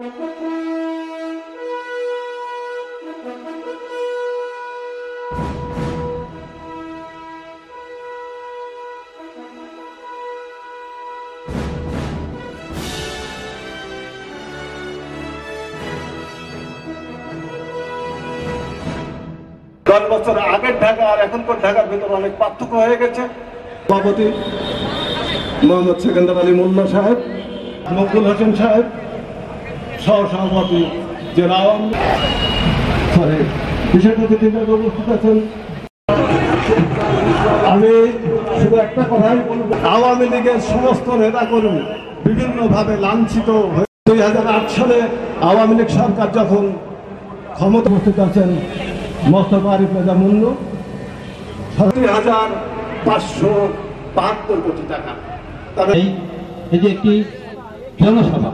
দশ বছর আগের ঢাকা আর এখনকার ঢাকার ভিতরে অনেক পার্থক্য হয়ে গেছে। সভাপতি মোহাম্মদ সেকেন্দার আলী মোল্লা সাহেব, মকবুল হোসেন সাহেব সহ সভাপতি জেলা আওয়ামী বিশেষ অতিথি উপস্থিত আছেন। আমি শুধু একটা কথাই বলব। আওয়ামী লীগের সমস্ত নেতাকর্মী বিভিন্নভাবে লাঞ্ছিত দুই হাজার আট সালে আওয়ামী লীগ সরকার যখন ক্ষমতা উপস্থিত আছেন, মোস্তফা আরিফ রেজা মুন্নু, দুই হাজার পাঁচশো বাহাত্তর কোটি টাকা। এই যে একটি জনসভা